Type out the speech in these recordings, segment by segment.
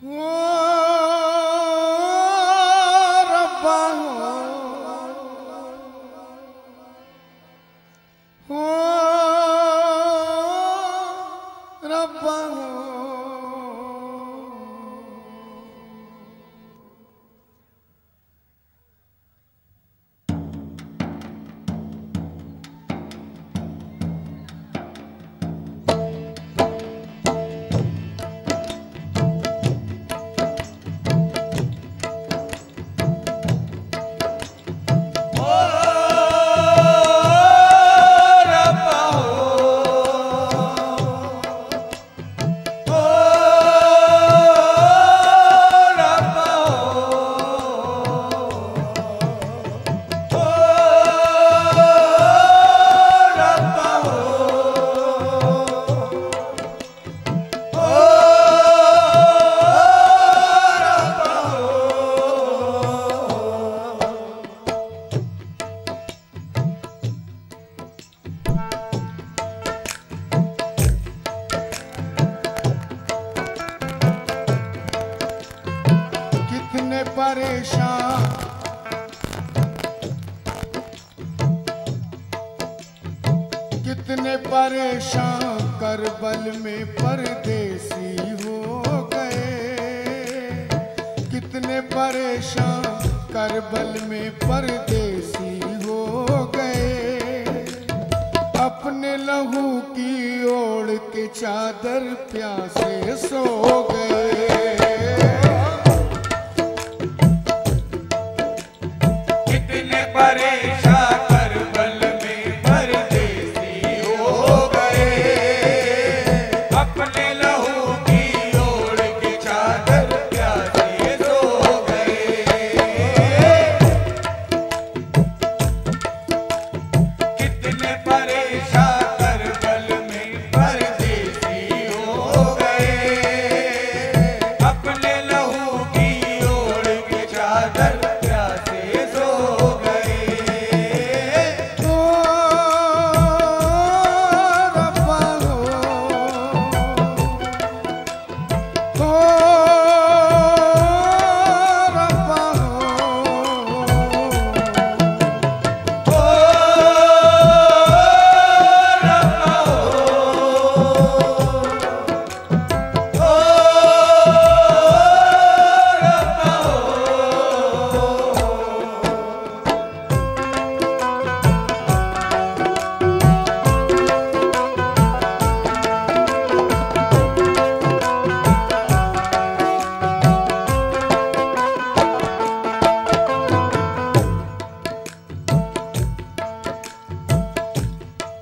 Whoa! परेशान, करबल में परदेसी हो गए। अपने लहू की ओढ़ के चादर प्यासे सो गए। कितने परे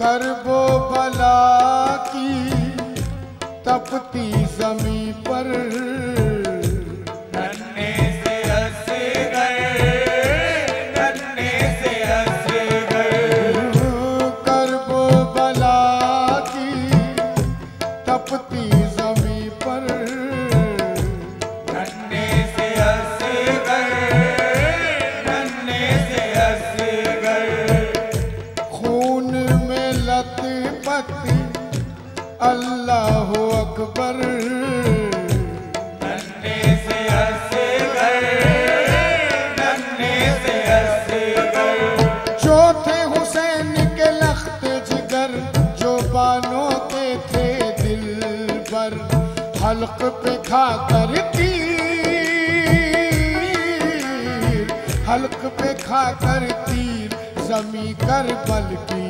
करबो भला की तपती जमी पर। अल्लाह अकबर। चौथे हुसैन के लख्त जिगर जो बानोते थे दिल पर हल्क पे खा कर तीर। हल्क पे खा कर तीर जमी कर बल की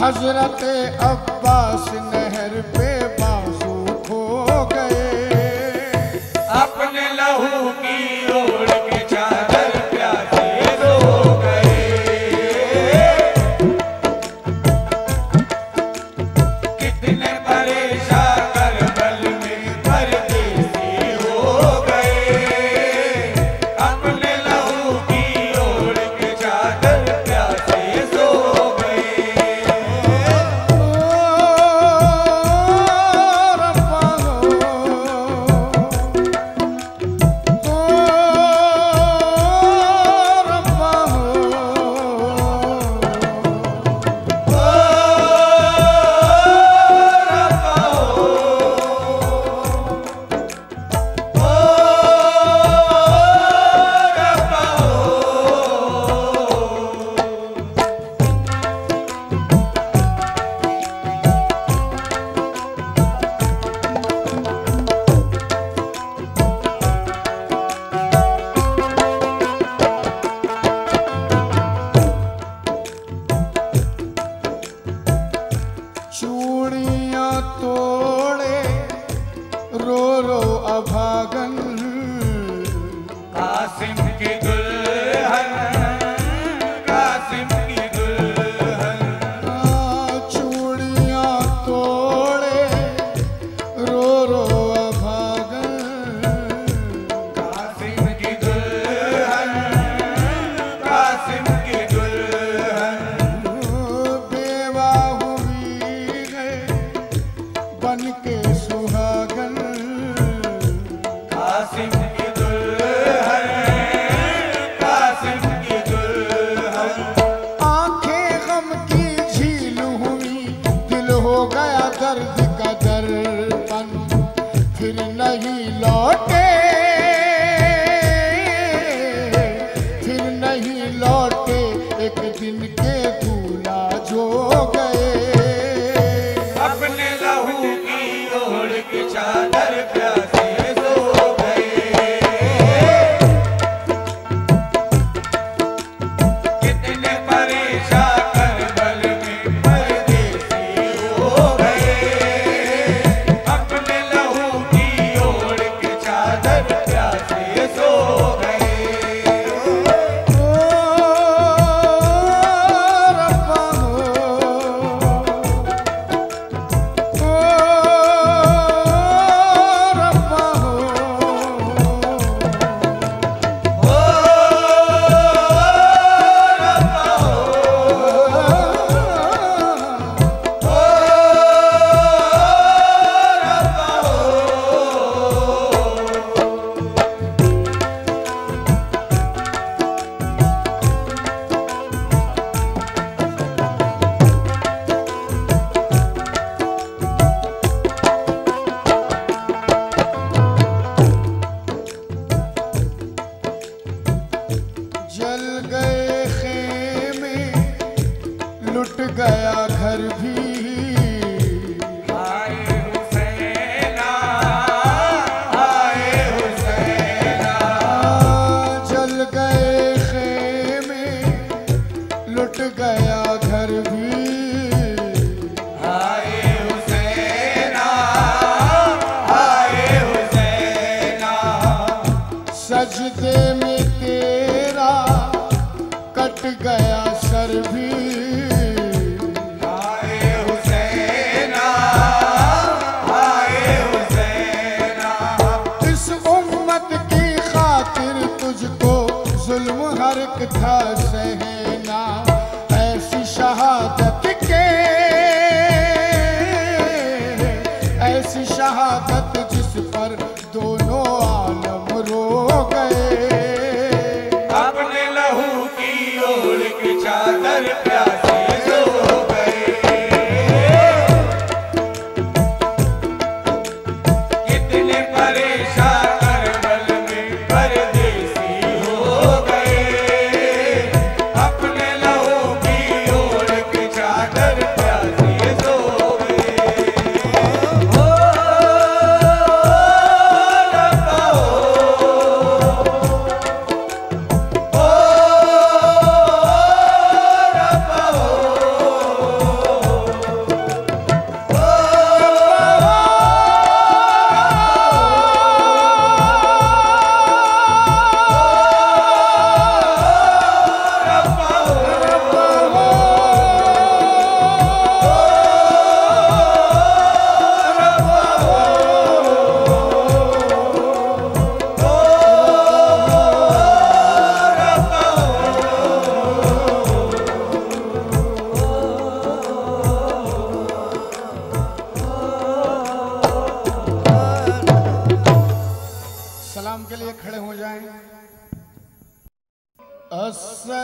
हजरत अब्बास नहर जुल्म हरक था सहना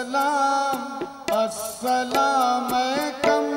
अस्सलाम अस्सलाम कम